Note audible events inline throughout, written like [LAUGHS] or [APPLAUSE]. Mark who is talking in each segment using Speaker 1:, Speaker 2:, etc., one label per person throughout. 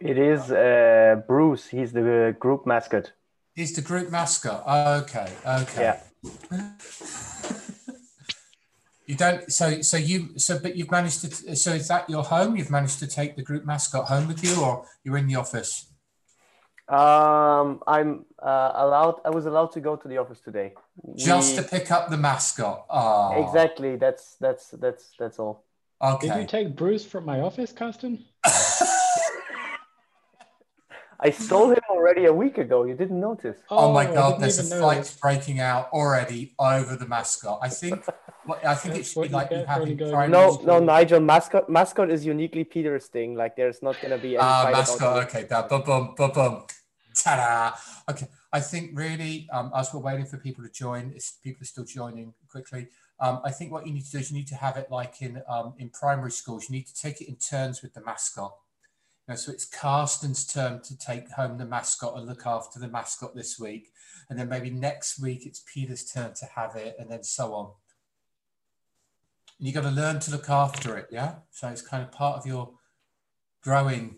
Speaker 1: It is uh, Bruce. He's the group mascot.
Speaker 2: He's the group mascot. Okay, okay.
Speaker 1: Yeah. [LAUGHS]
Speaker 2: You don't. So, so you. So, but you've managed to. So, is that your home? You've managed to take the group mascot home with you, or you're in the office?
Speaker 1: Um, I'm uh, allowed. I was allowed to go to the office today.
Speaker 2: Just
Speaker 1: We-
Speaker 2: to pick up the mascot. Ah,
Speaker 1: exactly. That's that's that's that's all. Okay.
Speaker 3: Did you take Bruce from my office, Carsten? [LAUGHS]
Speaker 1: I stole him already a week ago. You didn't notice.
Speaker 2: Oh, my God! There's a fight
Speaker 3: that.
Speaker 2: breaking out already over the mascot. I think. [LAUGHS] I think it should be like you
Speaker 3: get for
Speaker 2: having
Speaker 1: No, no, Nigel. Mascot mascot is uniquely Peter's thing. Like there's not gonna be any
Speaker 2: Ah,
Speaker 1: fight
Speaker 2: mascot. Okay, da, boom, boom, boom, boom. Ta-da! Okay, I think really, um, as we're waiting for people to join, it's, people are still joining quickly. Um, I think what you need to do is you need to have it like in um, in primary schools. You need to take it in turns with the mascot. So it's Carsten's turn to take home the mascot and look after the mascot this week, and then maybe next week it's Peter's turn to have it, and then so on. And you got to learn to look after it, yeah. So it's kind of part of your growing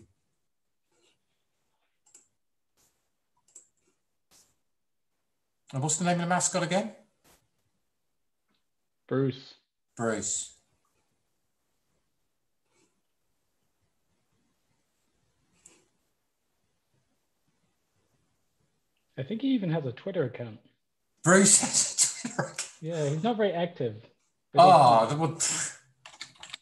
Speaker 2: And what's the name of the mascot again?
Speaker 3: Bruce.
Speaker 2: Bruce.
Speaker 3: I think he even has a Twitter account.
Speaker 2: Bruce has a Twitter account.
Speaker 3: Yeah, he's not very active. but he
Speaker 2: Oh, the- well,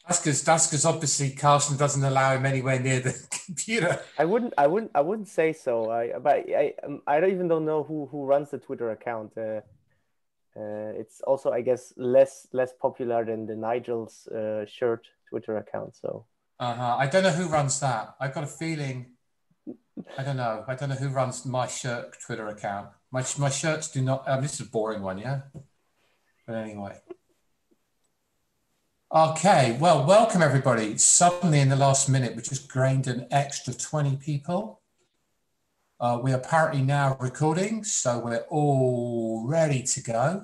Speaker 2: that's because that's because obviously Carsten doesn't allow him anywhere near the [LAUGHS] computer.
Speaker 1: I wouldn't. I wouldn't. I wouldn't say so. I but I um, I don't even don't know who who runs the Twitter account. Uh, uh, it's also I guess less less popular than the Nigel's uh, shirt Twitter account. So
Speaker 2: Uh-huh. I don't know who runs that. I've got a feeling. I don't know. I don't know who runs my shirt Twitter account. My my shirts do not. Um, this is a boring one, yeah. But anyway. Okay, well, welcome everybody. Suddenly, in the last minute, we just gained an extra 20 people. Uh, we are apparently now recording, so we're all ready to go.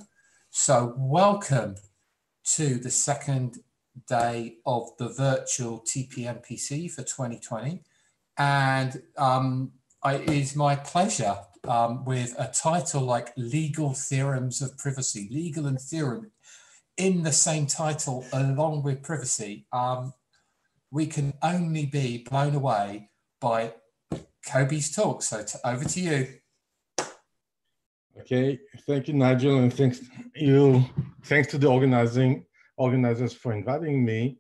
Speaker 2: So, welcome to the second day of the virtual TPMPC for 2020. And um, I, it is my pleasure um, with a title like Legal Theorems of Privacy, Legal and Theorem in the same title along with privacy. Um, we can only be blown away by Kobbi's talk. So to, over to you.
Speaker 4: Okay, thank you, Nigel, and thanks you. Thanks to the organizing organizers for inviting me.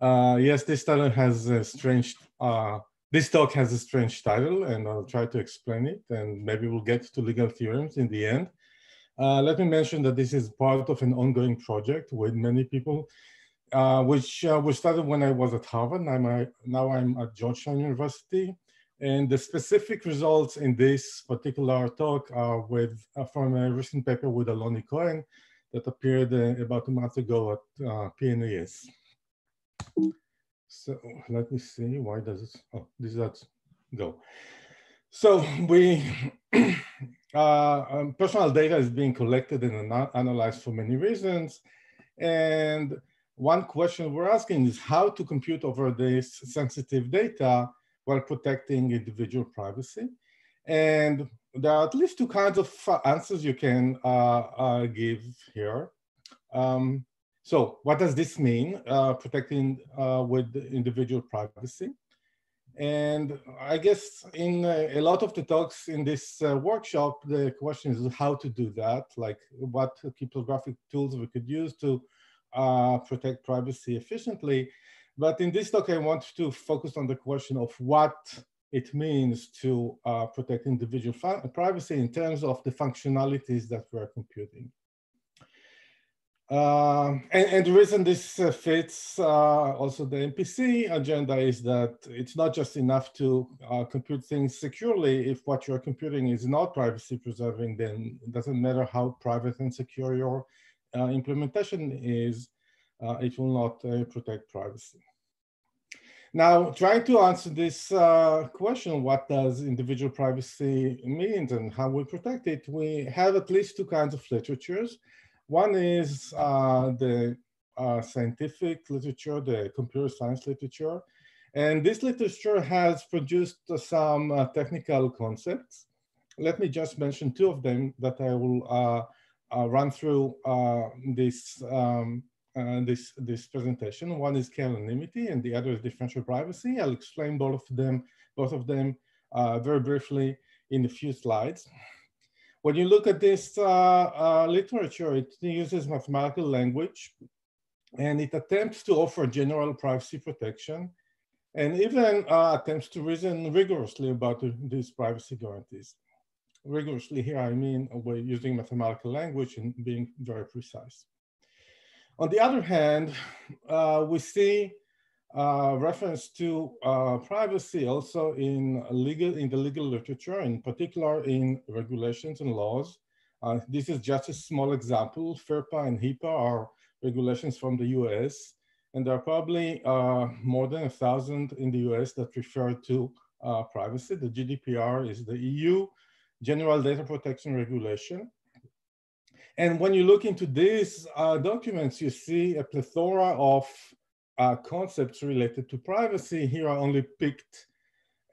Speaker 4: Uh, yes, this title has a strange. Uh, this talk has a strange title, and I'll try to explain it, and maybe we'll get to legal theorems in the end. Uh, let me mention that this is part of an ongoing project with many people, uh, which uh, was started when I was at Harvard. I'm a, now I'm at Georgetown University. And the specific results in this particular talk are with, uh, from a recent paper with Aloni Cohen that appeared uh, about a month ago at uh, PNAS. So let me see, why does it, oh, this does go. So we, [CLEARS THROAT] uh, um, personal data is being collected and ana- analyzed for many reasons. And one question we're asking is how to compute over this sensitive data while protecting individual privacy. And there are at least two kinds of answers you can uh, uh, give here. Um, so what does this mean, uh, protecting uh, with individual privacy? And I guess in uh, a lot of the talks in this uh, workshop, the question is how to do that, like what cryptographic tools we could use to uh, protect privacy efficiently. But in this talk, I want to focus on the question of what it means to uh, protect individual privacy in terms of the functionalities that we're computing. Uh, and, and, the reason this uh, fits uh, also the MPC agenda is that it's not just enough to uh, compute things securely. If what you're computing is not privacy preserving, then it doesn't matter how private and secure your uh, implementation is, uh, it will not protect privacy. Now, trying to answer this uh, question, what does individual privacy mean and how we protect it, we have at least two kinds of literatures. One is uh, the uh, scientific literature, the computer science literature, And this literature has produced some uh, technical concepts. Let me just mention two of them that I will uh, uh, run through uh, this, um, this, this presentation. One is k-anonymity and the other is differential privacy. I'll explain both of them, both of them very briefly in a few slides. When you look at this literature, it uses mathematical language and it attempts to offer general privacy protection and even uh, attempts to reason rigorously about these privacy guarantees. Rigorously here, I mean we're using mathematical language and being very precise. On the other hand, uh, we see uh, reference to uh, privacy also in legal in the legal literature, in particular in regulations and laws. Uh, this is just a small example. FERPA and HIPAA are regulations from the US. And there are probably uh, more than a thousand in the US that refer to uh, privacy. The GDPR is the EU General Data Protection Regulation. And when you look into these uh, documents, you see a plethora of uh, concepts related to privacy. Here I only picked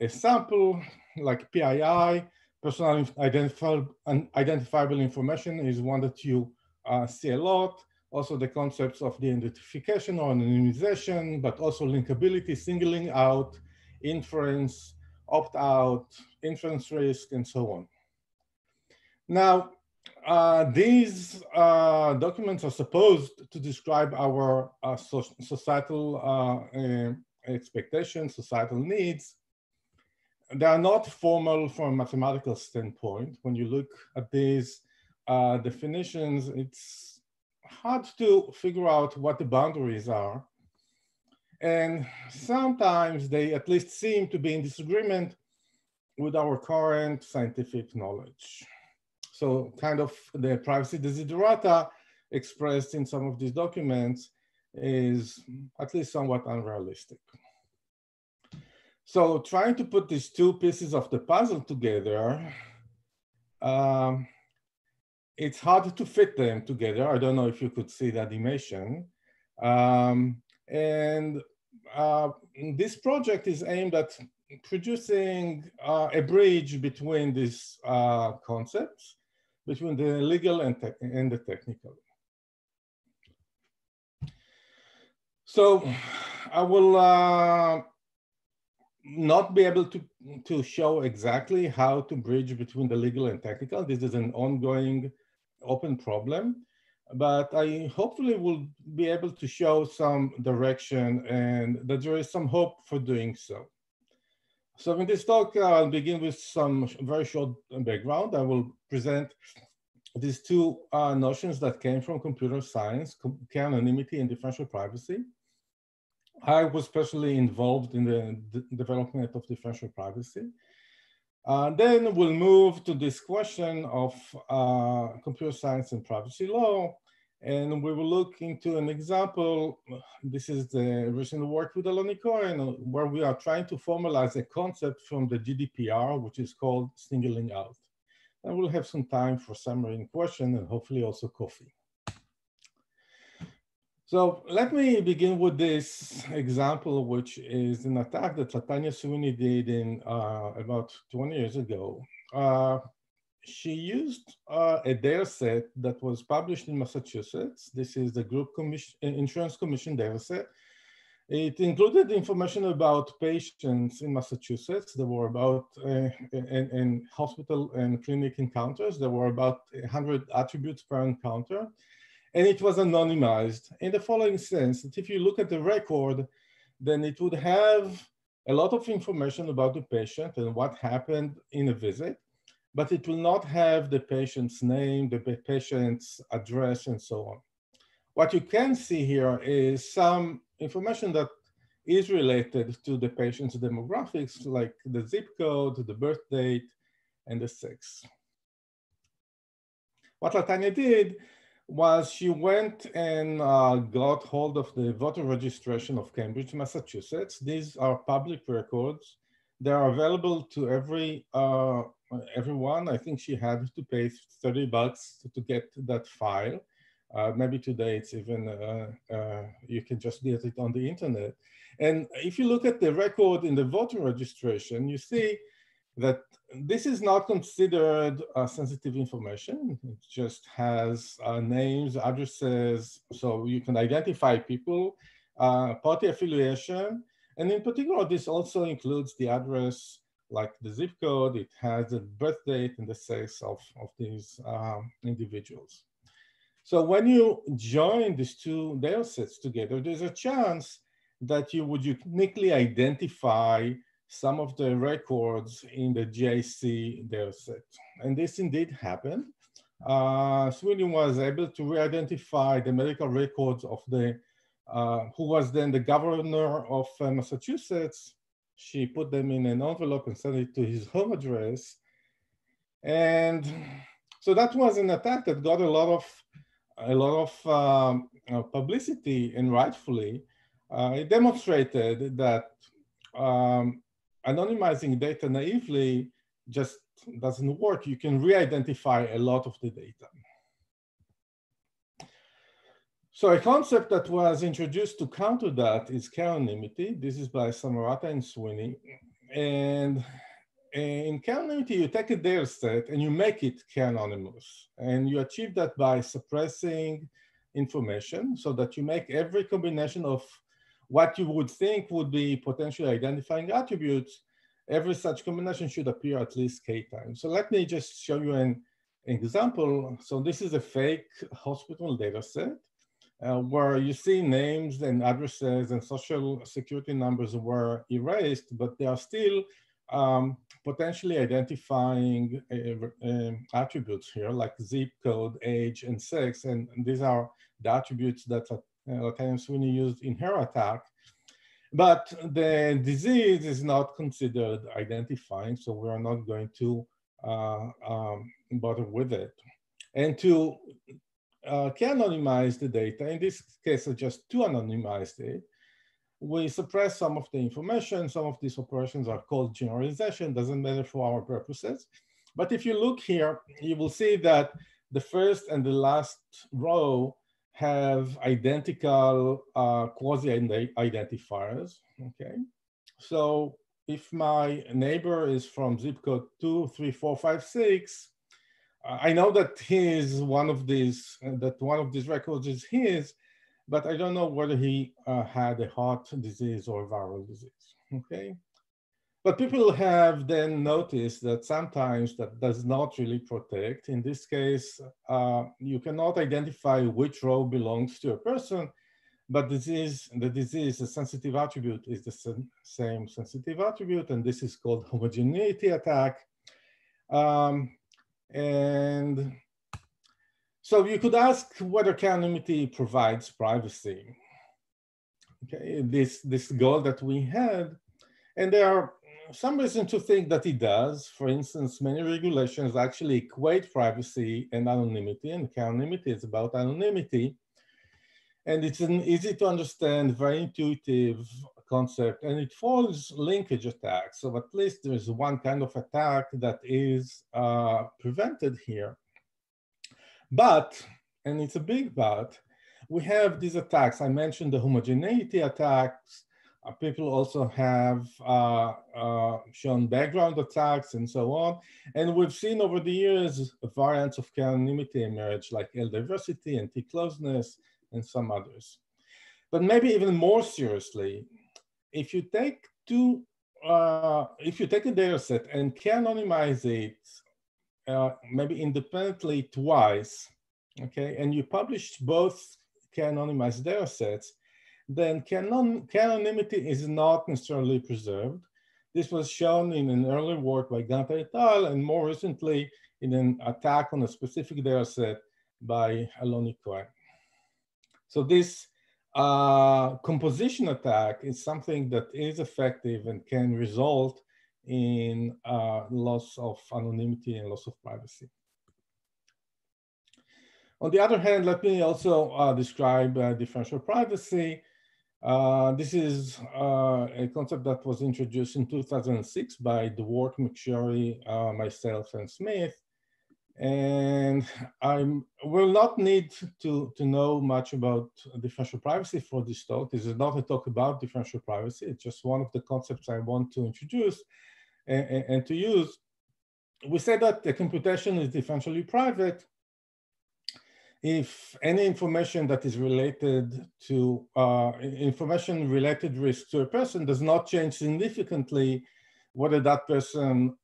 Speaker 4: a sample like PII, personal identifiable, and identifiable information is one that you uh, see a lot also the concepts of the identification or anonymization, but also linkability, singling out, inference, opt-out, inference risk, and so on. Now, uh, these uh, documents are supposed to describe our uh, so societal uh, uh, expectations, societal needs. They are not formal from a mathematical standpoint. When you look at these uh, definitions, it's hard to figure out what the boundaries are. And sometimes they at least seem to be in disagreement with our current scientific knowledge. So kind of the privacy desiderata expressed in some of these documents is at least somewhat unrealistic. So trying to put these two pieces of the puzzle together, um, it's hard to fit them together. I don't know if you could see that animation. Um, and uh, this project is aimed at producing uh, a bridge between these uh, concepts, between the legal and, and the technical. So I will uh, not be able to, to show exactly how to bridge between the legal and technical. This is an ongoing open problem, but I hopefully will be able to show some direction and that there is some hope for doing so. So in this talk, I'll begin with some very short background. I will present these two uh, notions that came from computer science, k-anonymity and differential privacy. I was personally involved in the development of differential privacy. Uh, then we'll move to this question of uh, computer science and privacy law. And we will look into an example. This is the recent work with Aloni Cohen, where we are trying to formalize a concept from the GDPR, which is called singling out. And we'll have some time for summary and question and hopefully also coffee. So let me begin with this example, which is an attack that Latanya Sweeney did in uh, about 20 years ago. Uh, she used uh, a data set that was published in Massachusetts. This is the Group Commission, Insurance Commission data set. It included information about patients in Massachusetts. There were about, uh, in hospital and clinic encounters, there were about 100 attributes per encounter and it was anonymized in the following sense that if you look at the record, then it would have a lot of information about the patient and what happened in a visit, but it will not have the patient's name, the patient's address, and so on. What you can see here is some information that is related to the patient's demographics, like the zip code, the birth date, and the sex. What Latanya did was she went and uh, got hold of the voter registration of Cambridge, Massachusetts. These are public records. They are available to every uh, everyone. I think she had to pay 30 bucks to, get that file. Uh, maybe today it's even, uh, uh, you can just get it on the internet. And if you look at the record in the voter registration, you see that this is not considered sensitive information. It just has uh, names, addresses, so you can identify people, uh, party affiliation, and in particular, this also includes the address, like the zip code, it has the birth date and the sex of, of these um, individuals. So when you join these two data sets together, there's a chance that you would uniquely identify some of the records in the JC data set. And this indeed happened. Uh, Sweeney was able to re-identify the medical records of the, uh, who was then the governor of uh, Massachusetts. She put them in an envelope and sent it to his [LAUGHS] home address. And so that was an attack that got a lot of, a lot of um, uh, publicity and rightfully. Uh, it demonstrated that um, anonymizing data naively just doesn't work. You can re-identify a lot of the data. So a concept that was introduced to counter that is k-anonymity. This is by Samarati and Sweeney. And in k-anonymity, you take a data set and you make it k-anonymous. And you achieve that by suppressing information so that you make every combination of what you would think would be potentially identifying attributes, every such combination should appear at least k times. So let me just show you an example. So this is a fake hospital data set uh, where you see names and addresses and social security numbers were erased, but they are still um, potentially identifying uh, uh, attributes here like zip code, age, and sex. And these are the attributes that uh, Sweeney used in her attack. But the disease is not considered identifying, so we are not going to uh, um, bother with it. And to uh, anonymize the data, in this case, I just to anonymize it, we suppress some of the information. Some of these operations are called generalization, doesn't matter for our purposes. But if you look here, you will see that the first and the last row have identical uh, quasi-identifiers, okay? So if my neighbor is from zip code 23456, uh, I know that he is one of these, uh, that one of these records is his, but I don't know whether he uh, had a heart disease or viral disease, okay? But people have then noticed that sometimes that does not really protect. In this case, uh, you cannot identify which row belongs to a person, but disease, the disease, the sensitive attribute is the same sensitive attribute, and this is called [LAUGHS] homogeneity attack. Um, and so you could ask whether k-anonymity provides privacy. Okay, this, this goal that we had, and there are some reason to think that it does. For instance, many regulations actually equate privacy and anonymity, and anonymity is about anonymity. And it's an easy to understand, very intuitive concept, and it follows linkage attacks. So at least there is one kind of attack that is uh, prevented here. But, and it's a big but, we have these attacks. I mentioned the homogeneity attacks, uh, people also have uh, uh, shown background attacks and so on. And we've seen over the years variants of anonymity emerge like L diversity and T closeness and some others. But maybe even more seriously, if you take two, uh, if you take a data set and k-anonymize it uh, maybe independently twice, okay, and you publish both k-anonymized data sets, then canon, k-anonymity is not necessarily preserved. This was shown in an earlier work by Ganta et al. and more recently in an attack on a specific data set by Aloni Cohen. So this uh, composition attack is something that is effective and can result in uh, loss of anonymity and loss of privacy. On the other hand, let me also uh, describe uh, differential privacy. Uh, this is uh, a concept that was introduced in 2006 by Dwork, McSherry, myself, and Smith. And I will not need to, to know much about differential privacy for this talk. This is not a talk about differential privacy. It's just one of the concepts I want to introduce and, and to use. We say that the computation is differentially private if any information that is related to uh, information related risk to a person does not change significantly whether that person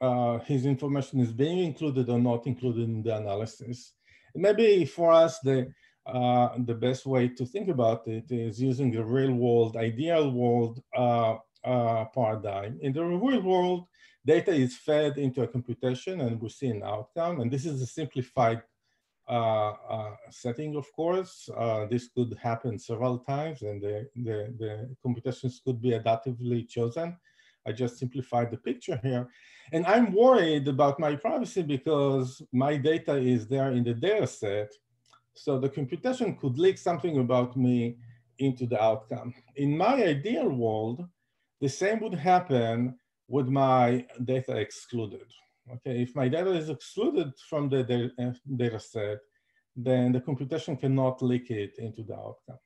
Speaker 4: uh, his information is being included or not included in the analysis. maybe for us, the, uh, the best way to think about it is using the real world, ideal world uh, uh, paradigm. In the real world, data is fed into a computation and we see an outcome. And this is a simplified uh, uh, setting, of course. This could happen several times and the, the, the computations could be adaptively chosen. I just simplified the picture here. And I'm worried about my privacy because my data is there in the data set. So the computation could leak something about me into the outcome. In my ideal world, the same would happen with my data excluded. Okay, if my data is excluded from the data, uh, data set, then the computation cannot leak it into the outcome.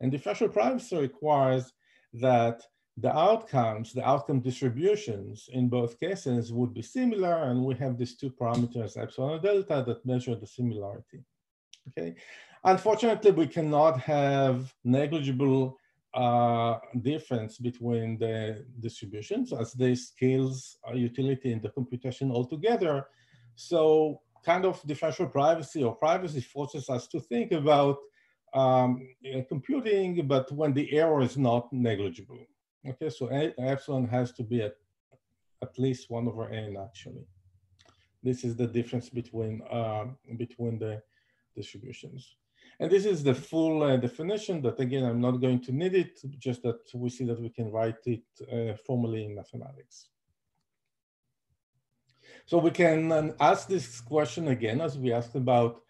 Speaker 4: And differential privacy requires that the outcomes, the outcome distributions in both cases would be similar, and we have these two parameters, epsilon and delta, that measure the similarity. Okay. Unfortunately, we cannot have negligible uh, difference between the distributions as this scales utility in the computation altogether. So kind of differential privacy or privacy forces us to think about um, computing, but when the error is not negligible. Okay, so a, epsilon has to be at, at least one over n actually. This is the difference between, uh, between the distributions. And this is the full uh, definition that again, I'm not going to need it, just that we see that we can write it uh, formally in mathematics. So we can um, ask this question again, as we asked about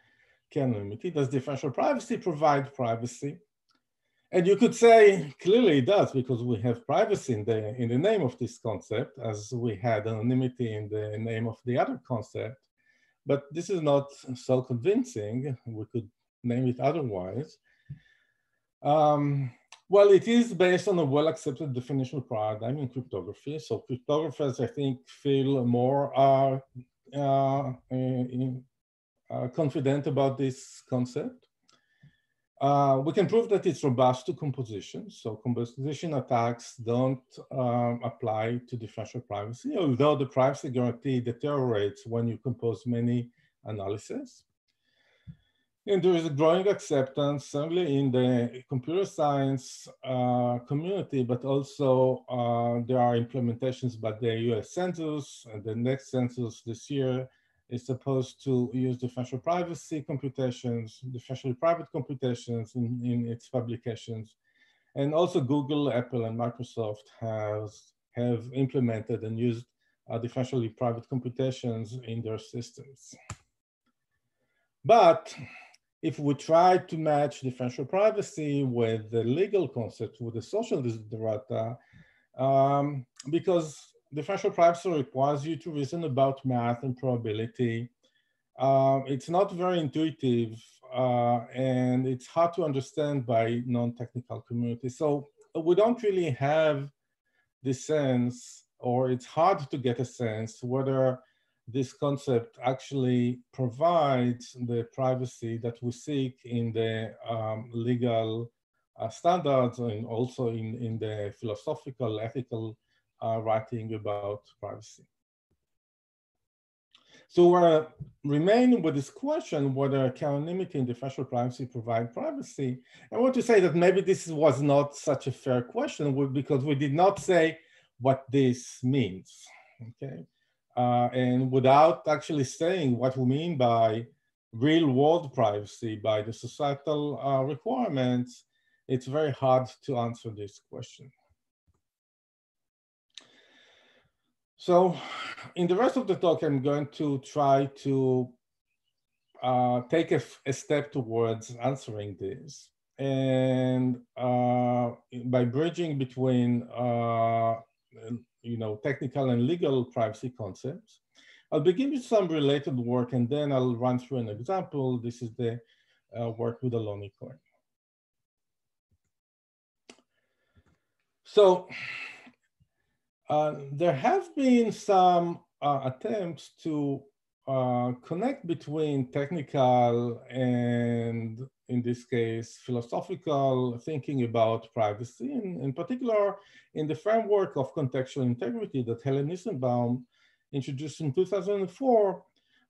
Speaker 4: anonymity. Does differential privacy provide privacy? And you could say clearly it does because we have privacy in the, in the name of this concept as we had anonymity in the name of the other concept. But this is not so convincing. We could name it otherwise. Um, well, it is based on a well-accepted definitional paradigm in cryptography. So cryptographers, I think, feel more uh, uh, in, uh, confident about this concept. Uh, we can prove that it's robust to composition. So composition attacks don't um, apply to differential privacy, although the privacy guarantee deteriorates when you compose many analyses. And there is a growing acceptance, certainly in the computer science uh, community, but also uh, there are implementations by the US Census and the next census this year is supposed to use differential privacy computations, differentially private computations in, in its publications. And also Google, Apple, and Microsoft has, have implemented and used uh, differentially private computations in their systems. But if we try to match differential privacy with the legal concept, with the social desiderata, um, because differential privacy requires you to reason about math and probability. Uh, it's not very intuitive uh, and it's hard to understand by non-technical community. So we don't really have the sense, or it's hard to get a sense whether this concept actually provides the privacy that we seek in the um, legal uh, standards and also in, in the philosophical, ethical writing about privacy. So we're remaining with this question, whether anonymity and differential privacy provide privacy. I want to say that maybe this was not such a fair question because we did not say what this means, okay? Uh, and without actually saying what we mean by real world privacy, by the societal uh, requirements, it's very hard to answer this question. So in the rest of the talk, I'm going to try to uh, take a, a, step towards answering this. And uh, by bridging between, uh, you know, technical and legal privacy concepts, I'll begin with some related work and then I'll run through an example. This is the uh, work with Aloni Cohen. So uh, there have been some uh, attempts to uh, connect between technical and, in this case, philosophical thinking about privacy, and in particular, in the framework of contextual integrity that Helen Nissenbaum introduced in 2004,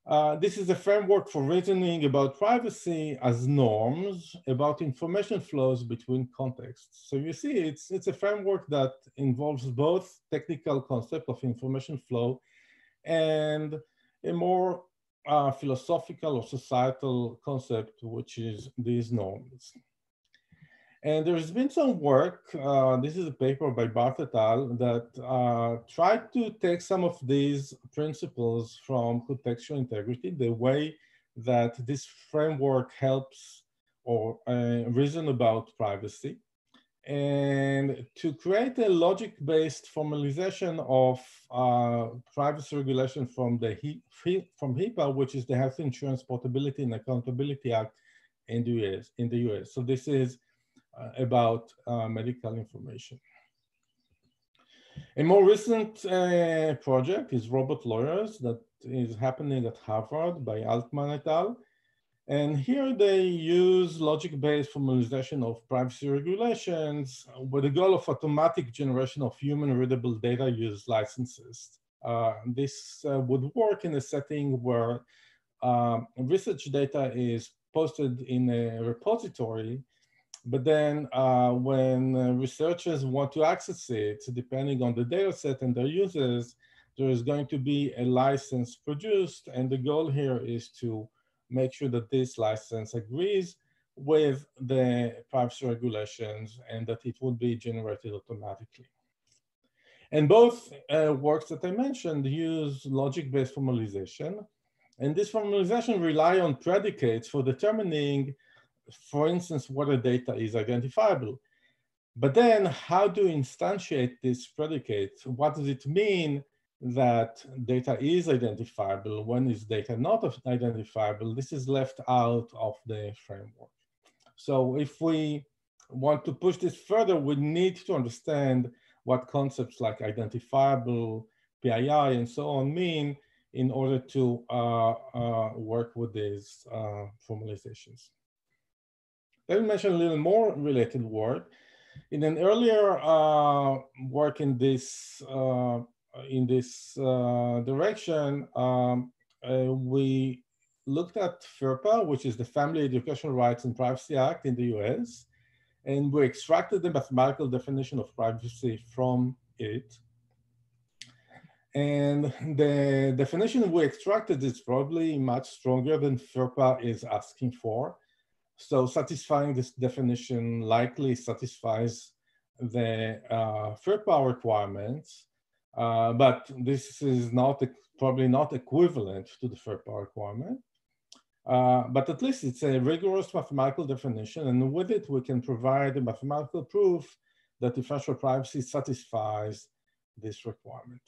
Speaker 4: uh, this is a framework for reasoning about privacy as norms about information flows between contexts. So you see, it's, it's a framework that involves both technical concept of information flow and a more uh, philosophical or societal concept, which is these norms. And there's been some work, uh, this is a paper by Barth et al. that uh, tried to take some of these principles from contextual integrity, the way that this framework helps or uh, reason about privacy, and to create a logic-based formalization of uh, privacy regulation from the from HIPAA, which is the Health Insurance Portability and Accountability Act in the US. In the US, so this is about uh, medical information. A more recent uh, project is robot lawyers that is happening at Harvard by Altman et al. And here they use logic-based formalization of privacy regulations with the goal of automatic generation of human-readable data use licenses. Uh, this uh, would work in a setting where uh, research data is posted in a repository but then uh, when uh, researchers want to access it, depending on the data set and their users, there is going to be a license produced. And the goal here is to make sure that this license agrees with the privacy regulations and that it would be generated automatically. And both uh, works that I mentioned use logic-based formalization. And this formalization rely on predicates for determining for instance, whether data is identifiable. But then how to instantiate this predicate? What does it mean that data is identifiable? When is data not identifiable? This is left out of the framework. So if we want to push this further, we need to understand what concepts like identifiable, PII, and so on mean in order to uh, uh, work with these uh, formalizations. Let me mention a little more related work. In an earlier uh, work in this uh, in this uh, direction, um, uh, we looked at FERPA, which is the Family Educational Rights and Privacy Act in the US, and we extracted the mathematical definition of privacy from it. And the definition we extracted is probably much stronger than FERPA is asking for. So satisfying this definition likely satisfies the uh, power requirements, uh, but this is not probably not equivalent to the FERPA requirement. Uh, but at least it's a rigorous mathematical definition, and with it we can provide a mathematical proof that differential privacy satisfies this requirement.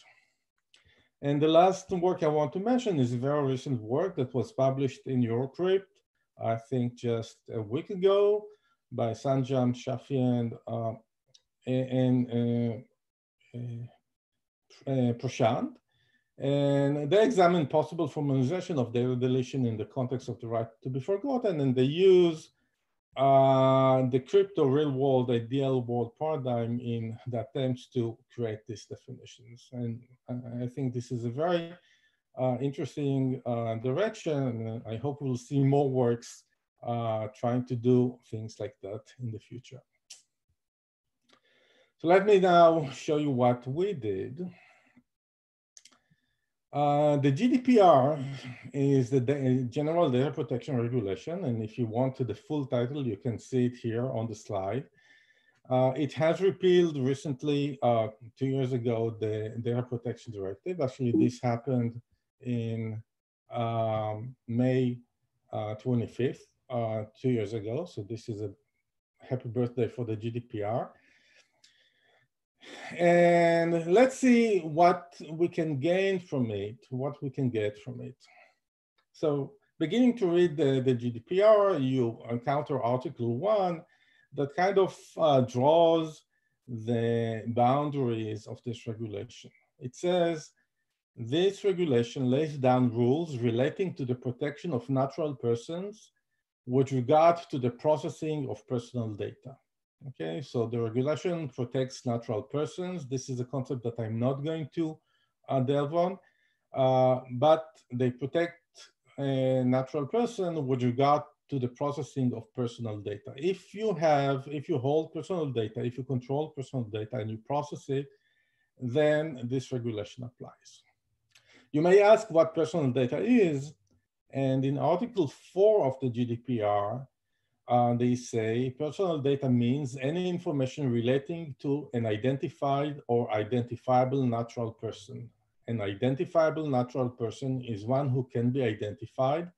Speaker 4: And the last work I want to mention is a very recent work that was published in Eurocrypt I think just a week ago by Sanjam Shafi uh, and, and uh, uh, uh, Prashant. And they examine possible formalization of data deletion in the context of the right to be forgotten. And they use uh, the crypto real world ideal world paradigm in the attempts to create these definitions. And I think this is a very uh, interesting uh, direction. I hope we'll see more works uh, trying to do things like that in the future. So let me now show you what we did. Uh, the GDPR is the General Data Protection Regulation. And if you want the full title, you can see it here on the slide. Uh, it has repealed recently, uh, two years ago, the Data Protection Directive. Actually, this happened in um, May uh, 25th, uh, two years ago. So this is a happy birthday for the GDPR. And let's see what we can gain from it, what we can get from it. So beginning to read the, the GDPR, you encounter Article 1 that kind of uh, draws the boundaries of this regulation. It says, this regulation lays down rules relating to the protection of natural persons with regard to the processing of personal data. Okay, so the regulation protects natural persons. This is a concept that I'm not going to uh, delve on, uh, but they protect a natural person with regard to the processing of personal data. If you have, if you hold personal data, if you control personal data and you process it, then this regulation applies. You may ask what personal data is, and in Article 4 of the GDPR, uh, they say personal data means any information relating to an identified or identifiable natural person. An identifiable natural person is one who can be identified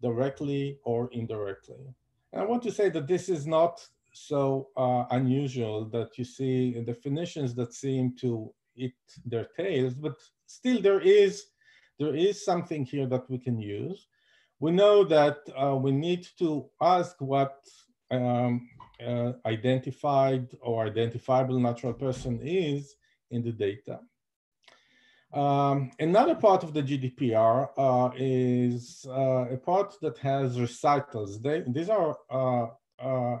Speaker 4: directly or indirectly. And I want to say that this is not so uh, unusual that you see definitions that seem to eat their tails, but still there is, there is something here that we can use we know that uh, we need to ask what um, uh, identified or identifiable natural person is in the data. Um, another part of the GDPR uh, is uh, a part that has recitals. They, these are uh, uh,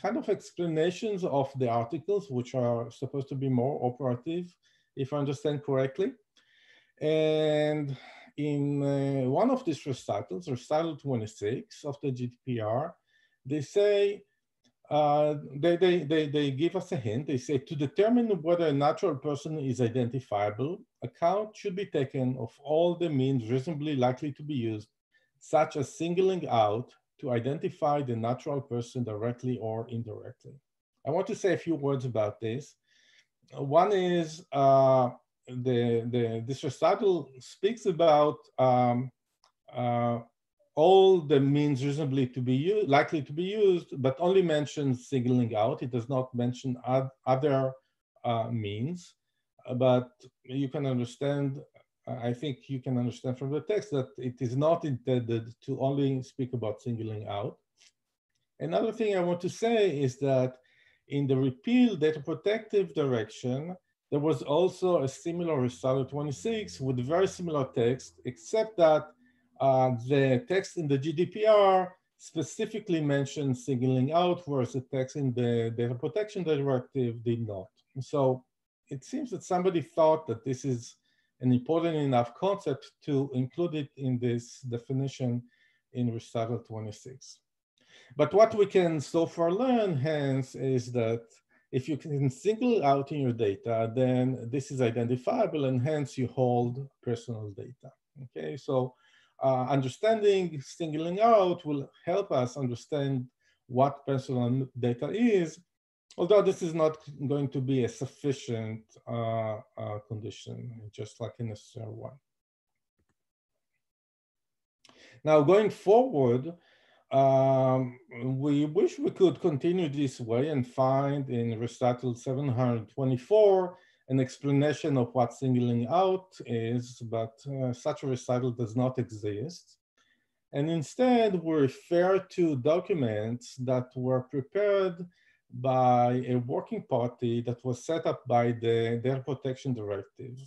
Speaker 4: kind of explanations of the articles, which are supposed to be more operative, if I understand correctly. And in uh, one of these recitals, recital 26 of the GDPR, they say, uh, they, they, they, they give us a hint. They say to determine whether a natural person is identifiable, account should be taken of all the means reasonably likely to be used, such as singling out to identify the natural person directly or indirectly. I want to say a few words about this. One is uh, the, the, this recital speaks about um, uh, all the means reasonably to be likely to be used, but only mentions singling out. It does not mention other uh, means, but you can understand, I think you can understand from the text that it is not intended to only speak about singling out. Another thing I want to say is that in the repeal data Protection Directive, there was also a similar recital 26 with very similar text, except that uh, the text in the GDPR specifically mentioned singling out, whereas the text in the data protection directive did not. So it seems that somebody thought that this is an important enough concept to include it in this definition in recital 26. But what we can so far learn, hence, is that if you can single out in your data, then this is identifiable and hence you hold personal data. Okay, so uh, understanding singling out will help us understand what personal data is, although this is not going to be a sufficient uh, uh, condition, just like a necessary one. Now going forward, um, we wish we could continue this way and find in recital 724 an explanation of what singling out is, but uh, such a recital does not exist. And instead, we refer to documents that were prepared by a working party that was set up by the Data Protection Directive.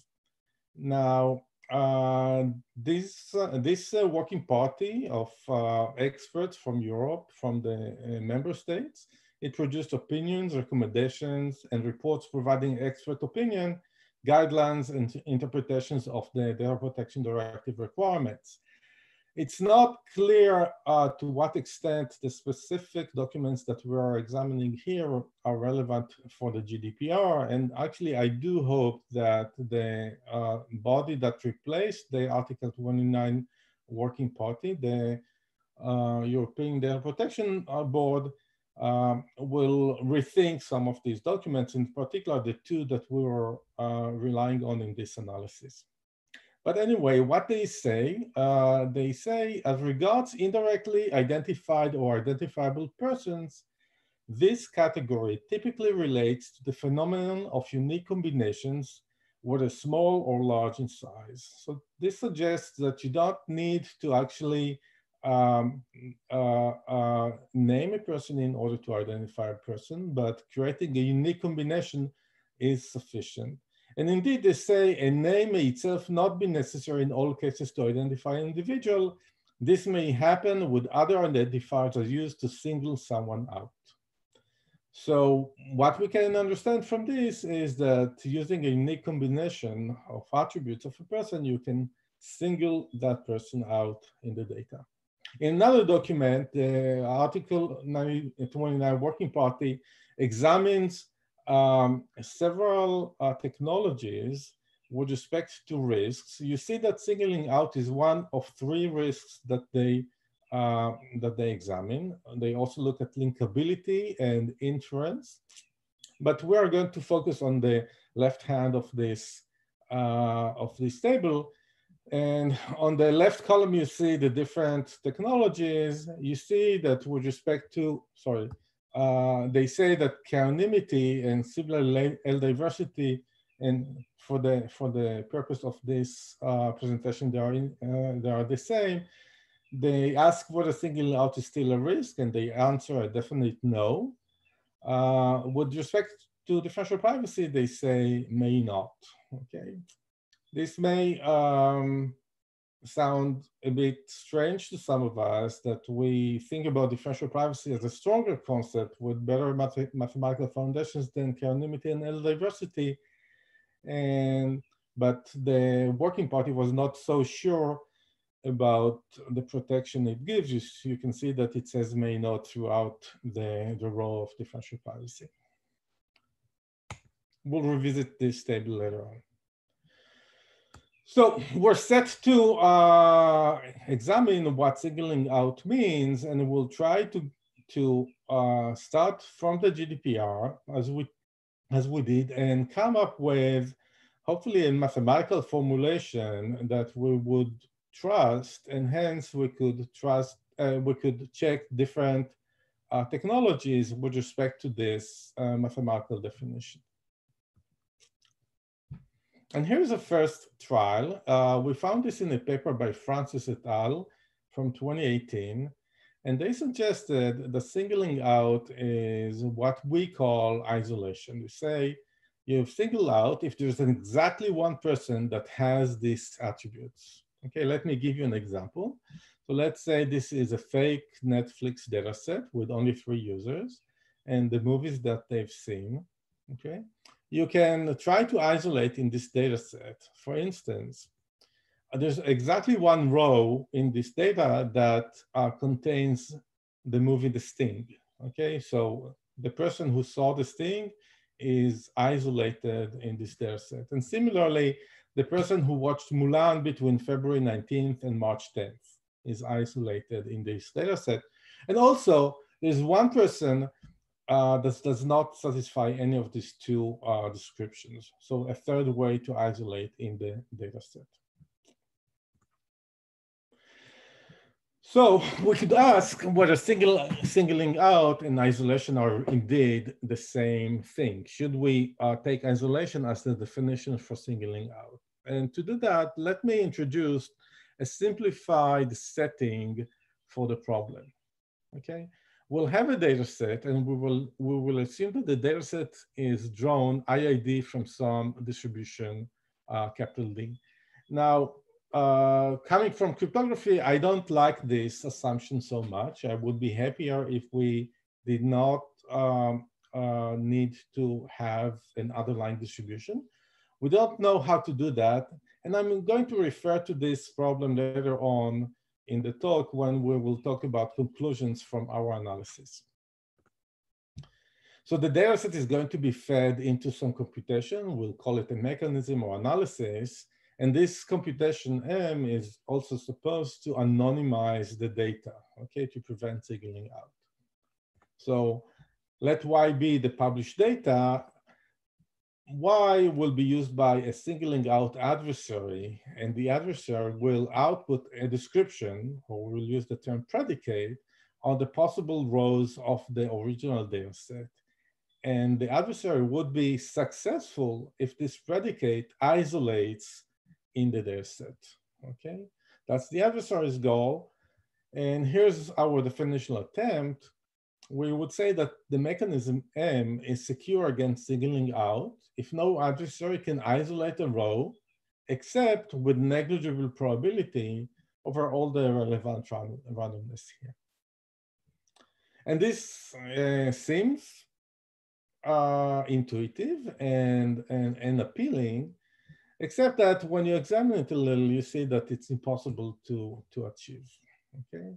Speaker 4: Now, uh, this uh, this uh, working party of uh, experts from Europe, from the uh, member states, it produced opinions, recommendations, and reports providing expert opinion, guidelines, and interpretations of the Data Protection Directive requirements it's not clear uh, to what extent the specific documents that we are examining here are relevant for the GDPR. And actually, I do hope that the uh, body that replaced the Article 29 Working Party, the uh, European Data Protection uh, Board, um, will rethink some of these documents, in particular the two that we were uh, relying on in this analysis. But anyway, what they say, uh, they say as regards indirectly identified or identifiable persons, this category typically relates to the phenomenon of unique combinations, whether small or large in size. So this suggests that you don't need to actually um, uh, uh, name a person in order to identify a person, but creating a unique combination is sufficient. And indeed, they say a name may itself not be necessary in all cases to identify an individual. This may happen with other identifiers are used to single someone out. So what we can understand from this is that using a unique combination of attributes of a person, you can single that person out in the data. In another document, the Article 29 Working Party examines um, several uh, technologies with respect to risks. You see that singling out is one of three risks that they uh, that they examine. They also look at linkability and inference. But we are going to focus on the left hand of this, uh, of this table. And on the left column, you see the different technologies. You see that with respect to, sorry, uh, they say that k-anonymity and similar L diversity, and for the for the purpose of this uh, presentation, they are in, uh, they are the same they ask whether singling out is still a risk, and they answer a definite no. Uh, with respect to differential privacy, they say may not. Okay, this may um, sound a bit strange to some of us that we think about differential privacy as a stronger concept with better math mathematical foundations than k-anonymity and L diversity. And but the working party was not so sure about the protection it gives you. You can see that it says may not throughout the, the row of differential privacy. We'll revisit this table later on. So we're set to uh, examine what singling out means, and we'll try to, to uh, start from the GDPR as we, as we did and come up with hopefully a mathematical formulation that we would trust, and hence we could trust, uh, we could check different uh, technologies with respect to this uh, mathematical definition. And here's a first trial. Uh, we found this in a paper by Francis et al. from 2018. And they suggested the singling out is what we call isolation. We say you single out if there's an exactly one person that has these attributes. Okay, let me give you an example. So let's say this is a fake Netflix data set with only three users and the movies that they've seen, okay? You can try to isolate in this data set. For instance, there's exactly one row in this data that uh, contains the movie The Sting, okay? So the person who saw The Sting is isolated in this data set. And similarly, the person who watched Mulan between February 19th and March 10th is isolated in this data set. And also, there's one person uh, does not satisfy any of these two uh, descriptions. So a third way to isolate in the data set. So we could ask whether single, singling out and isolation are indeed the same thing. Should we uh, take isolation as the definition for singling out? And to do that, let me introduce a simplified setting for the problem, okay? We'll have a data set and we will, we will assume that the data set is drawn IID from some distribution uh, capital D. Now, uh, coming from cryptography, I don't like this assumption so much. I would be happier if we did not um, uh, need to have an underlying distribution. We don't know how to do that. And I'm going to refer to this problem later on in the talk when we will talk about conclusions from our analysis. So the data set is going to be fed into some computation. We'll call it a mechanism or analysis. And this computation M is also supposed to anonymize the data, okay, to prevent singling out. So let Y be the published data Y will be used by a singling out adversary, and the adversary will output a description, or we'll use the term predicate, on the possible rows of the original data set. And the adversary would be successful if this predicate isolates in the data set, okay? That's the adversary's goal. And here's our definitional attempt. We would say that the mechanism M is secure against singling out if no adversary can isolate a row except with negligible probability over all the relevant randomness here. And this uh, seems uh, intuitive and, and, and appealing, except that when you examine it a little, you see that it's impossible to, to achieve, okay?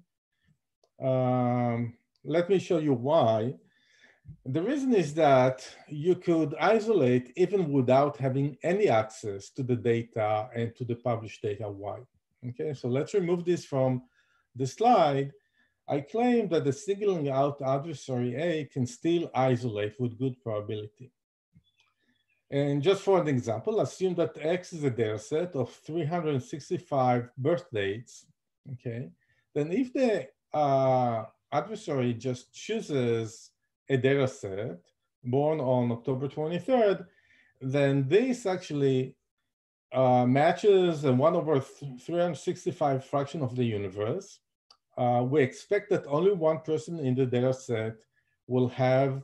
Speaker 4: Um, let me show you why. The reason is that you could isolate even without having any access to the data and to the published data Why? Okay, so let's remove this from the slide I claim that the singling out adversary A can still isolate with good probability. And just for an example, assume that X is a data set of 365 birth dates, okay? Then if the uh, adversary just chooses a data set born on October 23rd, then this actually uh, matches a one over 365 fraction of the universe uh, we expect that only one person in the data set will have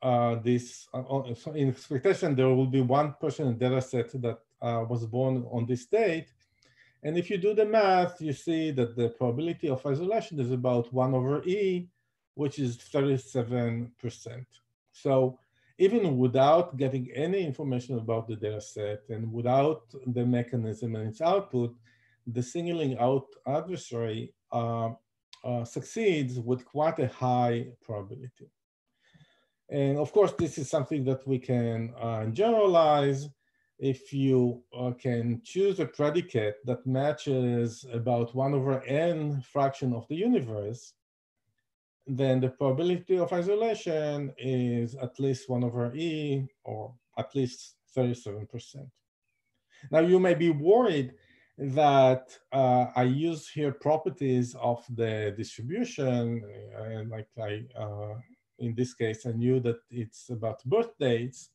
Speaker 4: uh, this, uh, in expectation, there will be one person in the data set that uh, was born on this date. And if you do the math, you see that the probability of isolation is about one over E, which is 37%. So even without getting any information about the data set and without the mechanism and its output, the singling out adversary uh, uh, succeeds with quite a high probability. And of course, this is something that we can uh, generalize. If you uh, can choose a predicate that matches about one over n fraction of the universe, then the probability of isolation is at least one over e, or at least 37%. Now you may be worried that uh, I use here properties of the distribution, and like I, uh, in this case, I knew that it's about birth dates,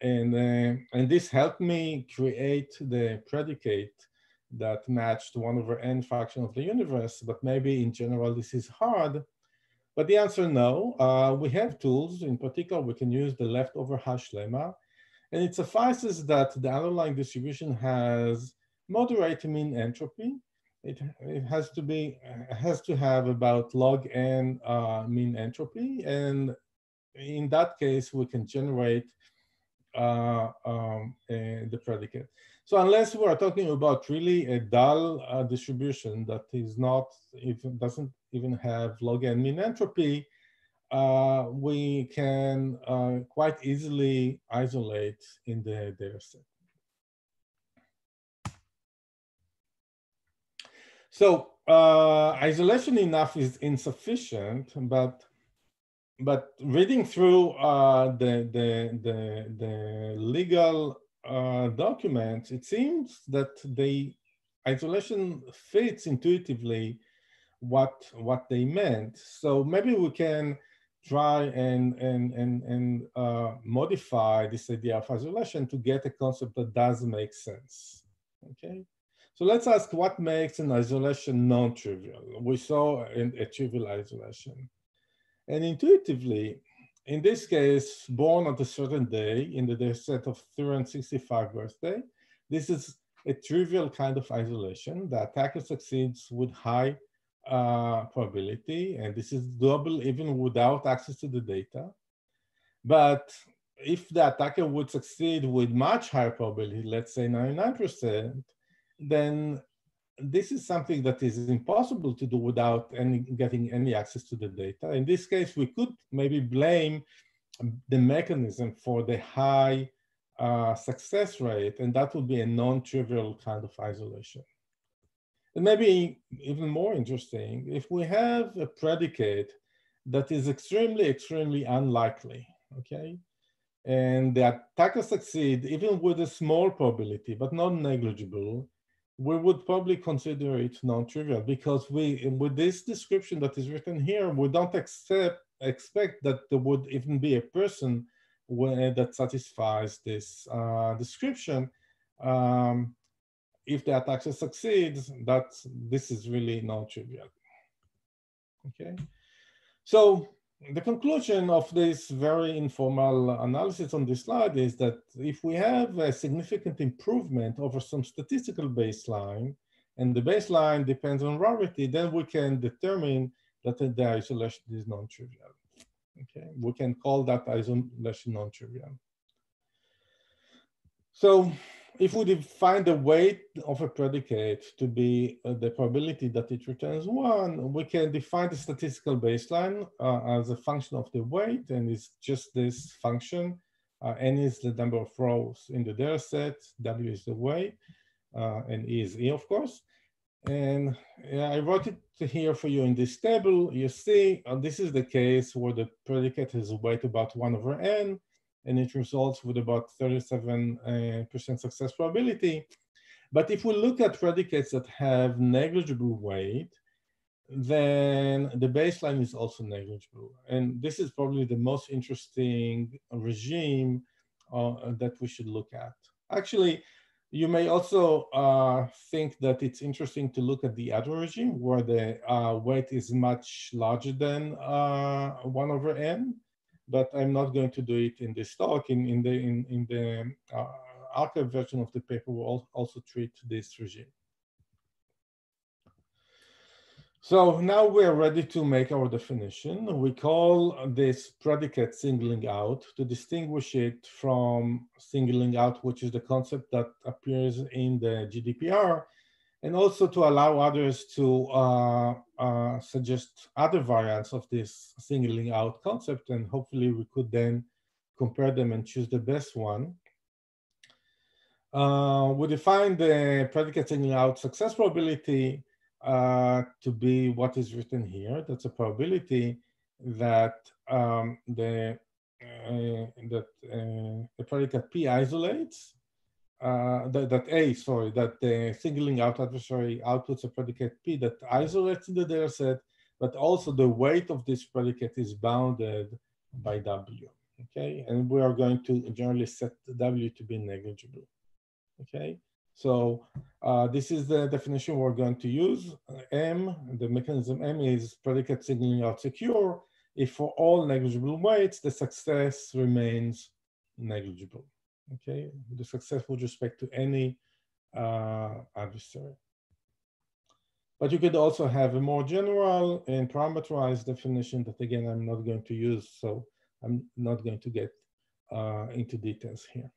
Speaker 4: and uh, and this helped me create the predicate that matched one over n fraction of the universe. But maybe in general this is hard. But the answer no. Uh, we have tools. In particular, we can use the leftover hash lemma, and it suffices that the underlying distribution has moderate min entropy. It, it has to be has to have about log n uh, min entropy, and in that case, we can generate uh, um, the predicate. So unless we are talking about really a dull uh, distribution that is not even doesn't even have log n min entropy, uh, we can uh, quite easily isolate in the data set. So uh, isolation enough is insufficient, but but reading through uh, the, the, the, the legal uh, documents, it seems that the isolation fits intuitively what what they meant. So maybe we can try and and and and uh, modify this idea of isolation to get a concept that does make sense. Okay. So let's ask what makes an isolation non-trivial. We saw a trivial isolation. And intuitively, in this case, born at a certain day in the set of 365 birthday, this is a trivial kind of isolation. The attacker succeeds with high uh, probability, and this is doable even without access to the data. But if the attacker would succeed with much higher probability, let's say 99%, then this is something that is impossible to do without any, getting any access to the data. In this case, we could maybe blame the mechanism for the high uh, success rate, and that would be a non-trivial kind of isolation. And maybe even more interesting, if we have a predicate that is extremely, extremely unlikely, okay? And the attacker succeed even with a small probability, but not negligible, we would probably consider it non-trivial because we, with this description that is written here, we don't accept, expect that there would even be a person where, that satisfies this uh, description. Um, if the attack succeeds, that this is really non-trivial. Okay, so the conclusion of this very informal analysis on this slide is that if we have a significant improvement over some statistical baseline, and the baseline depends on rarity, then we can determine that the isolation is non-trivial. Okay, we can call that isolation non-trivial. So if we define the weight of a predicate to be uh, the probability that it returns one, we can define the statistical baseline uh, as a function of the weight, and it's just this function. Uh, n is the number of rows in the data set, W is the weight, uh, and E is E, of course. And I wrote it here for you in this table. You see, uh, this is the case where the predicate has a weight about one over n, and it results with about 37% uh, success probability. But if we look at predicates that have negligible weight, then the baseline is also negligible. And this is probably the most interesting regime uh, that we should look at. Actually, you may also uh, think that it's interesting to look at the other regime where the uh, weight is much larger than uh, 1 over n but I'm not going to do it in this talk. In, in the, in, in the uh, arXiv version of the paper, we'll also treat this regime. So now we're ready to make our definition. We call this predicate singling out to distinguish it from singling out, which is the concept that appears in the GDPR and also to allow others to uh, uh, suggest other variants of this singling out concept, and hopefully we could then compare them and choose the best one. Uh, we define the predicate singling out success probability uh, to be what is written here. That's a probability that um, the uh, that uh, the predicate P isolates uh, that, that, A, sorry, that the singling out adversary outputs a predicate P that isolates in the data set, but also the weight of this predicate is bounded by W, okay? And we are going to generally set W to be negligible, okay? So uh, this is the definition we're going to use. M, the mechanism M is predicate singling out secure. If for all negligible weights, the success remains negligible okay, the success with respect to any uh, adversary. But you could also have a more general and parameterized definition that again, I'm not going to use, so I'm not going to get uh, into details here.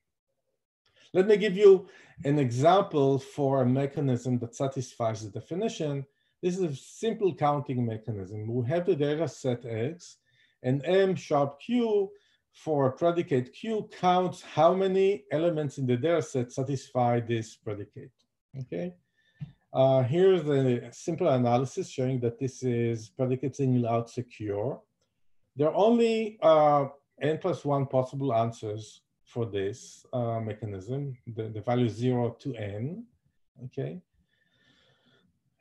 Speaker 4: Let me give you an example for a mechanism that satisfies the definition. This is a simple counting mechanism. We have the data set X and M sharp Q for predicate Q counts how many elements in the data set satisfy this predicate, okay? Uh, here's a simple analysis showing that this is predicate single out secure. There are only uh, n plus one possible answers for this uh, mechanism, the, the value zero to n, okay?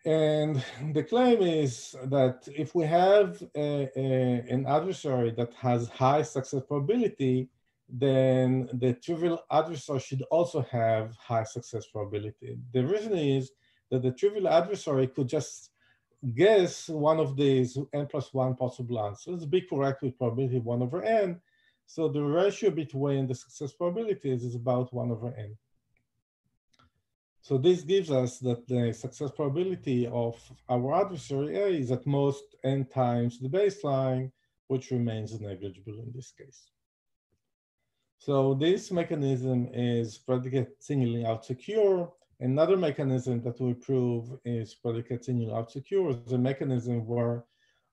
Speaker 4: And the claim is that if we have a, a, an adversary that has high success probability, then the trivial adversary should also have high success probability. The reason is that the trivial adversary could just guess one of these n plus one possible answers, be correct with probability one over n. So the ratio between the success probabilities is about one over n. So this gives us that the success probability of our adversary A is at most n times the baseline, which remains negligible in this case. So this mechanism is predicate singling out secure. Another mechanism that we prove is predicate singling out secure is a mechanism where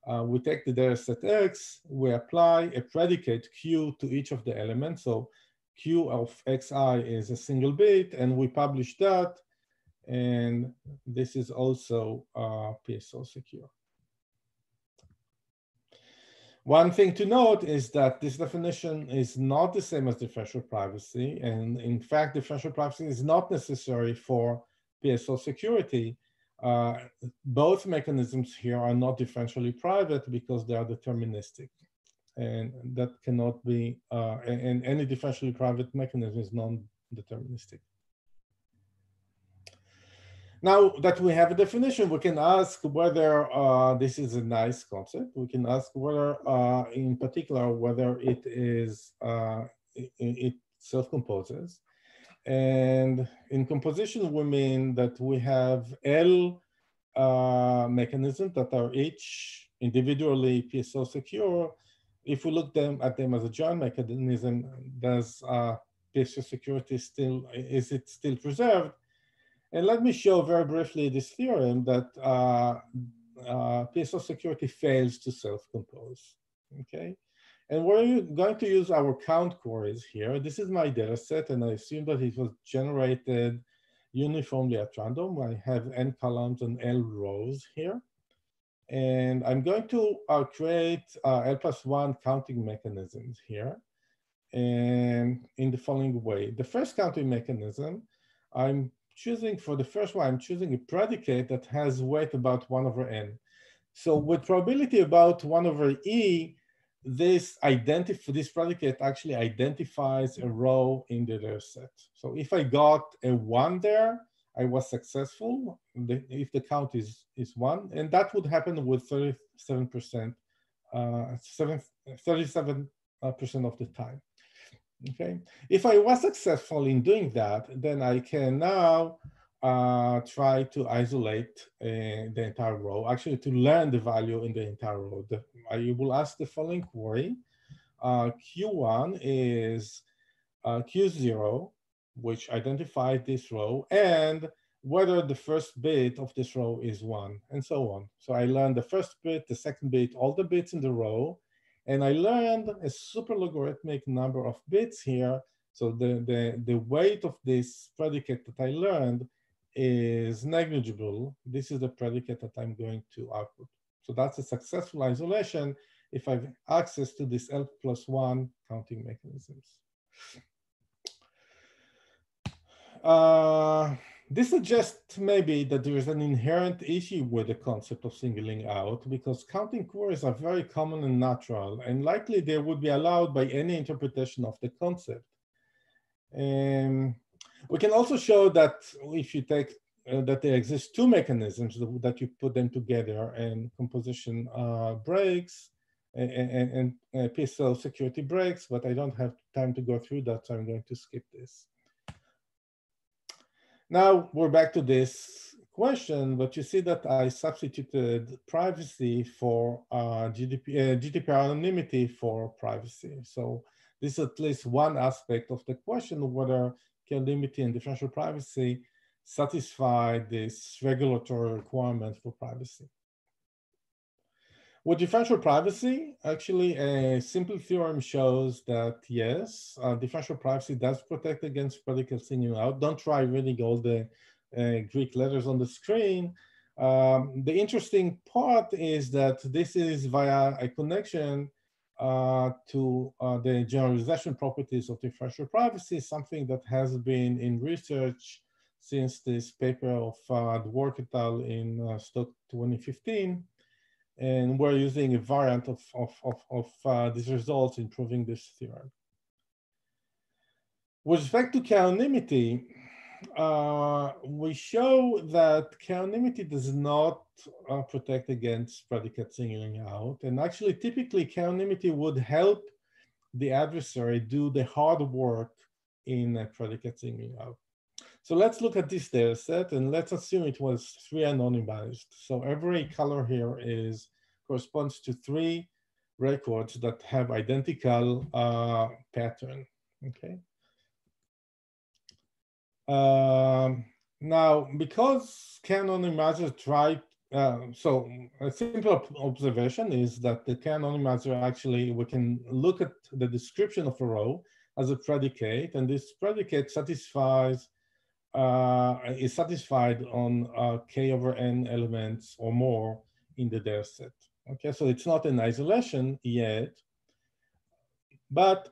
Speaker 4: uh, we take the data set X, we apply a predicate Q to each of the elements. So Q of xi is a single bit, and we publish that. And this is also uh, PSO secure. One thing to note is that this definition is not the same as differential privacy. And in fact, differential privacy is not necessary for PSO security, uh, both mechanisms here are not differentially private because they are deterministic. And that cannot be, uh, and any differentially private mechanism is non-deterministic. Now that we have a definition, we can ask whether uh, this is a nice concept. We can ask whether, uh, in particular, whether it is uh, it, it self-composes. And in composition, we mean that we have L uh, mechanisms that are each individually PSO secure. If we look them at them as a joint mechanism, does uh, PSO security still, is it still preserved? And let me show very briefly this theorem that uh, uh, PSO security fails to self-compose, okay? And we're going to use our count queries here. This is my data set, and I assume that it was generated uniformly at random. I have n columns and l rows here. And I'm going to uh, create uh, L plus one counting mechanisms here. And in the following way, the first counting mechanism, I'm choosing for the first one, I'm choosing a predicate that has weight about one over n. So with probability about one over e, this identify this predicate actually identifies a row in the data set. So if I got a one there, I was successful the, if the count is, is one, and that would happen with 37%, uh, 37% of the time. Okay, if I was successful in doing that, then I can now uh, try to isolate uh, the entire row, actually to learn the value in the entire row. The, I will ask the following query. Uh, Q1 is uh, Q0, which identifies this row, and whether the first bit of this row is one, and so on. So I learned the first bit, the second bit, all the bits in the row, and I learned a super logarithmic number of bits here. So the, the, the weight of this predicate that I learned is negligible. This is the predicate that I'm going to output. So that's a successful isolation if I have access to this L plus one counting mechanisms. Uh, this suggests maybe that there is an inherent issue with the concept of singling out because counting queries are very common and natural and likely they would be allowed by any interpretation of the concept. And we can also show that if you take uh, that there exist two mechanisms that you put them together and composition uh, breaks and, and, and PSO security breaks, but I don't have time to go through that, so I'm going to skip this. Now we're back to this question, but you see that I substituted privacy for uh, GDP, uh, GDPR anonymity for privacy. So this is at least one aspect of the question, of whether can anonymity and differential privacy satisfy this regulatory requirement for privacy. With differential privacy, actually a simple theorem shows that yes, uh, differential privacy does protect against predicate singling out. Don't try reading all the uh, Greek letters on the screen. Um, the interesting part is that this is via a connection uh, to uh, the generalization properties of differential privacy, something that has been in research since this paper of uh, Dwork et al. in uh, STOC 2015 and we're using a variant of, of, of, of uh, these results in proving this theorem. With respect to k-anonymity, uh, we show that k-anonymity does not uh, protect against predicate singling out. And actually, typically, k-anonymity would help the adversary do the hard work in predicate singling out. So let's look at this data set and let's assume it was three anonymized. So every color here is corresponds to three records that have identical uh, pattern, okay? Um, now, because k-anonymizer tried, uh, so a simple observation is that the k-anonymizer actually, we can look at the description of a row as a predicate, and this predicate satisfies uh, is satisfied on uh, k over n elements or more in the data set. Okay, so it's not an isolation yet, but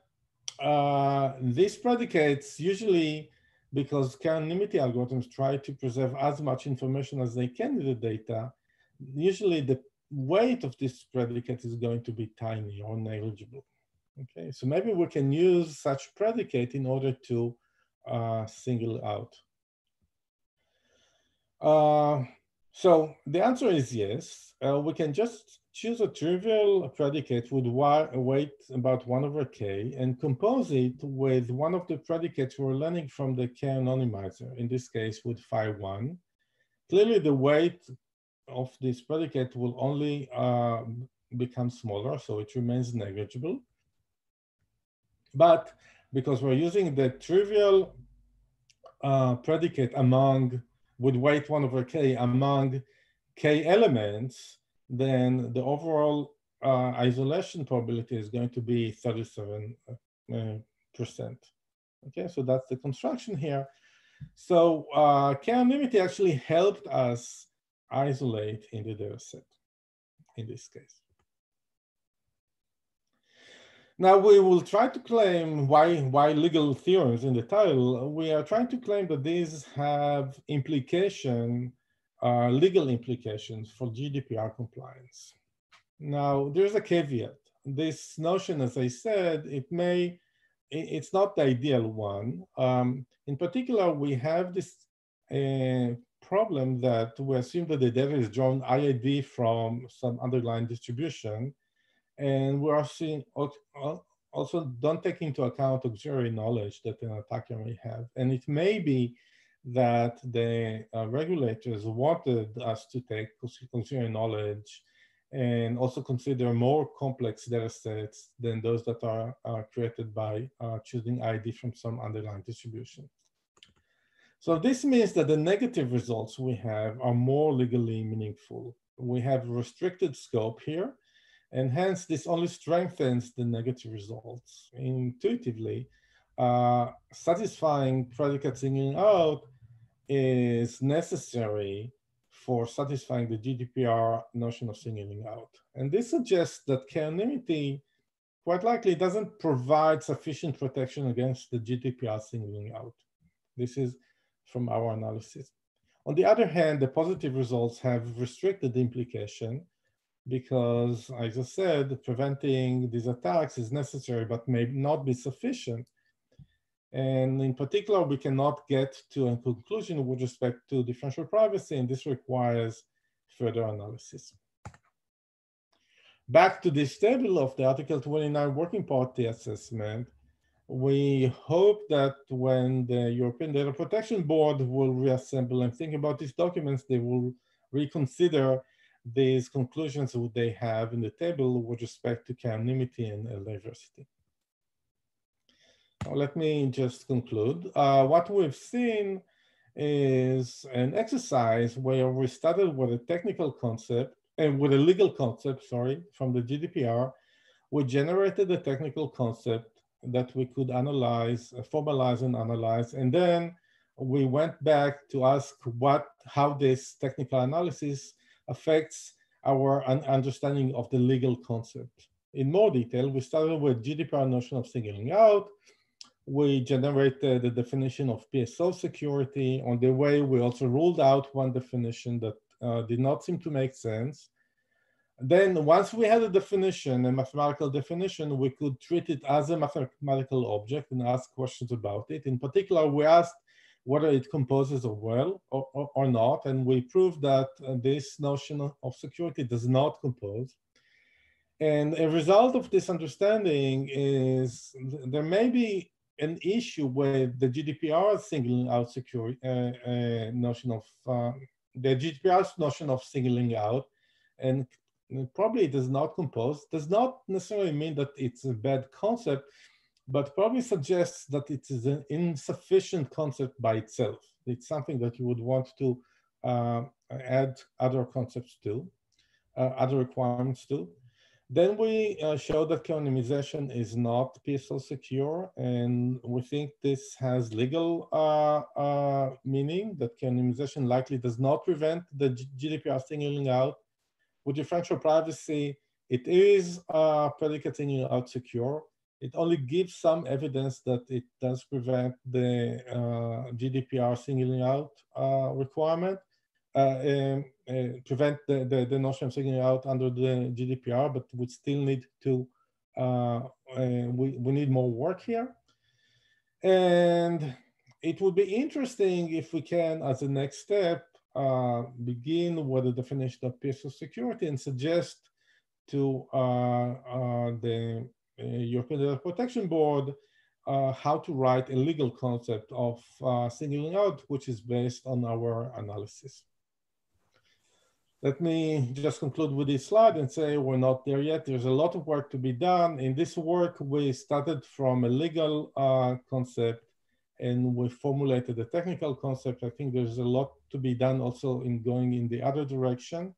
Speaker 4: uh, these predicates usually because k-anonymity algorithms try to preserve as much information as they can in the data, usually the weight of this predicate is going to be tiny or negligible. Okay, so maybe we can use such predicate in order to uh, single out. Uh, so the answer is yes. Uh, we can just choose a trivial predicate with weight about 1 over k and compose it with one of the predicates we're learning from the k-anonymizer, in this case with phi 1. Clearly, the weight of this predicate will only uh, become smaller, so it remains negligible. But because we're using the trivial uh, predicate among, with weight 1 over k among k elements, then the overall uh, isolation probability is going to be 37 uh, percent. Okay, so that's the construction here. So uh, k-anonymity actually helped us isolate in the data set in this case. Now we will try to claim why, why legal theorems in the title. We are trying to claim that these have implication uh, legal implications for GDPR compliance. Now, there's a caveat. This notion, as I said, it may, it's not the ideal one. Um, in particular, we have this uh, problem that we assume that the data is drawn IID from some underlying distribution. And we are seeing also don't take into account auxiliary knowledge that an attacker may have. And it may be that the uh, regulators wanted us to take consumer knowledge and also consider more complex data sets than those that are, are created by uh, choosing ID from some underlying distribution. So this means that the negative results we have are more legally meaningful. We have restricted scope here, and hence this only strengthens the negative results. Intuitively, uh, satisfying predicate singling out is necessary for satisfying the GDPR notion of singling out. And this suggests that k-anonymity quite likely doesn't provide sufficient protection against the GDPR singling out. This is from our analysis. On the other hand, the positive results have restricted the implication because, as I said, preventing these attacks is necessary but may not be sufficient and in particular, we cannot get to a conclusion with respect to differential privacy, and this requires further analysis. Back to this table of the Article 29 Working Party Assessment, we hope that when the European Data Protection Board will reassemble and think about these documents, they will reconsider these conclusions would they have in the table with respect to anonymity and diversity Now, let me just conclude. Uh, what we've seen is an exercise where we started with a technical concept and with a legal concept, sorry, from the GDPR. We generated a technical concept that we could analyze, uh, formalize and analyze. And then we went back to ask what, how this technical analysis affects our understanding of the legal concept. In more detail, we started with GDPR notion of singling out, we generated the definition of PSO security. On the way, we also ruled out one definition that uh, did not seem to make sense. Then once we had a definition, a mathematical definition, we could treat it as a mathematical object and ask questions about it. In particular, we asked whether it composes well or, or, or not, and we proved that uh, this notion of security does not compose. And a result of this understanding is there may be an issue with the GDPR singling out security uh, uh, notion of uh, the GDPR's notion of singling out, and probably it does not compose. Does not necessarily mean that it's a bad concept, but probably suggests that it is an insufficient concept by itself. It's something that you would want to uh, add other concepts to, uh, other requirements to. Then we uh, show that anonymization is not PSO secure, and we think this has legal uh, uh, meaning that anonymization likely does not prevent the GDPR singling out. With differential privacy, it is uh, predicate out secure, it only gives some evidence that it does prevent the uh, GDPR singling out uh, requirement, uh, uh, prevent the, the, the, notion of singling out under the GDPR, but we still need to, uh, we, we need more work here. And it would be interesting if we can, as a next step, uh, begin with the definition of peer security and suggest to uh, uh, the uh, European Data Protection Board uh, how to write a legal concept of uh, singling out, which is based on our analysis. Let me just conclude with this slide and say we're not there yet. There's a lot of work to be done. In this work, we started from a legal concept and we formulated a technical concept. I think there's a lot to be done also in going in the other direction.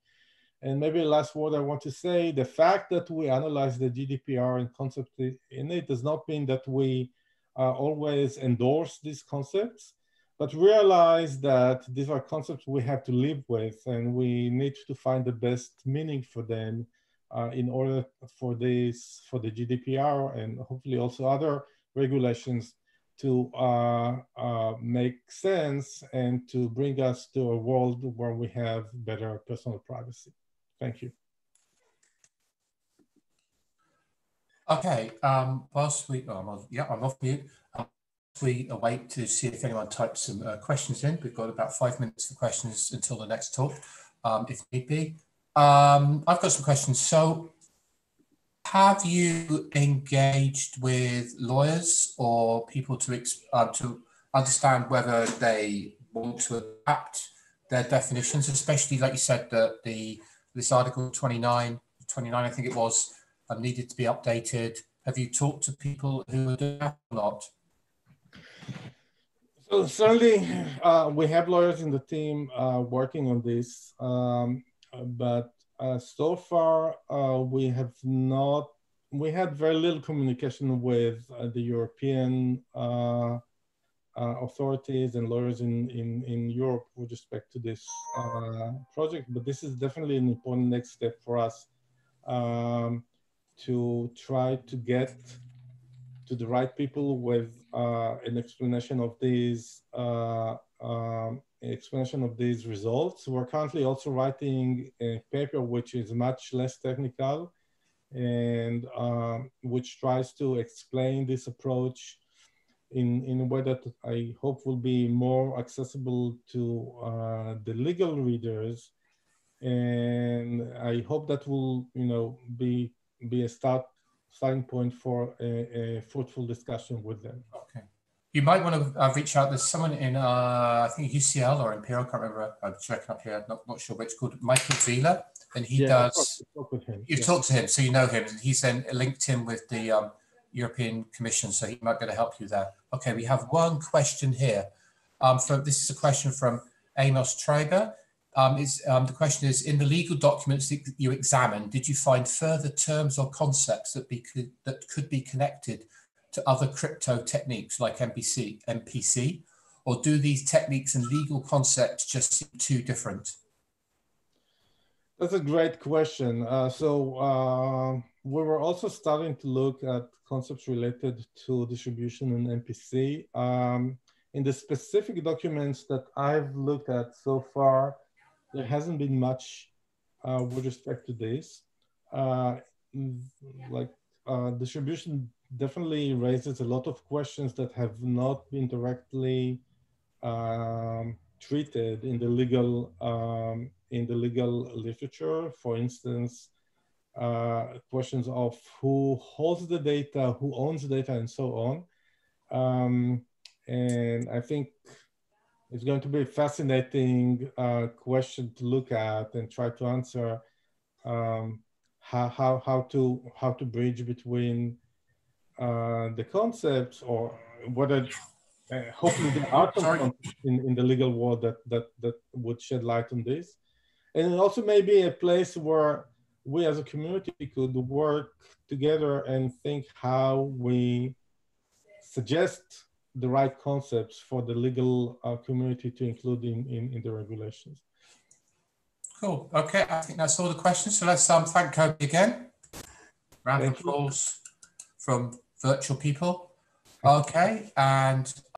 Speaker 4: And maybe the last word I want to say, the fact that we analyze the GDPR and concept in it does not mean that we uh, always endorse these concepts, but realize that these are concepts we have to live with and we need to find the best meaning for them uh, in order for this, for the GDPR and hopefully also other regulations to uh, uh, make sense and to bring us to a world where we have better personal privacy. Thank you.
Speaker 2: Okay, um, whilst we, oh, I'm yeah, I'm off mute. Um, we await to see if anyone types some uh, questions in. We've got about five minutes for questions until the next talk, um, if need be. Um, I've got some questions. So have you engaged with lawyers or people to, uh, to understand whether they want to adapt their definitions, especially like you said, that the this article 29, 29 I think it was, uh, needed to be updated. Have you talked to people who are doing that or not?
Speaker 4: So certainly uh, we have lawyers in the team uh, working on this, um, but uh, so far, uh, we have not, we had very little communication with uh, the European uh, authorities and lawyers in, in, in Europe with respect to this uh, project, but this is definitely an important next step for us um, to try to get to the right people with an explanation of these um, explanation of these results. We're currently also writing a paper which is much less technical and um, which tries to explain this approach in, in a way that I hope will be more accessible to uh, the legal readers. And I hope that will, you know, be, be a start starting point for a, a fruitful discussion with them.
Speaker 2: Okay you might want to uh, reach out. There's someone in, uh, I think UCL or Imperial, I can't remember. I'm checking up here, not, not sure which, called Michael Veale. And he yeah, does, talk, talk you've yeah. talked to him, so you know him. And he's then linked him with the um, European Commission, so he might be able to help you there. Okay, we have one question here. Um, from, this is a question from Amos Treiber. Um, is, um, the question is, in the legal documents that you examined, did you find further terms or concepts that, be, that could be connected to other crypto techniques like MPC, MPC, or do these techniques and legal concepts just seem too different?
Speaker 4: That's a great question. Uh, so uh, we were also starting to look at concepts related to distribution and MPC. Um, in the specific documents that I've looked at so far, there hasn't been much uh, with respect to this. Uh, like uh, distribution definitely raises a lot of questions that have not been directly um, treated in the legal um, in the legal literature. For instance, uh, questions of who holds the data, who owns the data, and so on. Um, and I think it's going to be a fascinating uh, question to look at and try to answer um, how, how, how to how to bridge between uh, the concepts or whether uh, hopefully there are some in, in the legal world that, that, that would shed light on this. And also maybe a place where we as a community could work together and think how we suggest the right concepts for the legal uh, community to include in, in, in, the regulations.
Speaker 2: Cool. Okay, I think that's all the questions. So let's um, thank Kobbi again. Round of applause from virtual people. Okay, and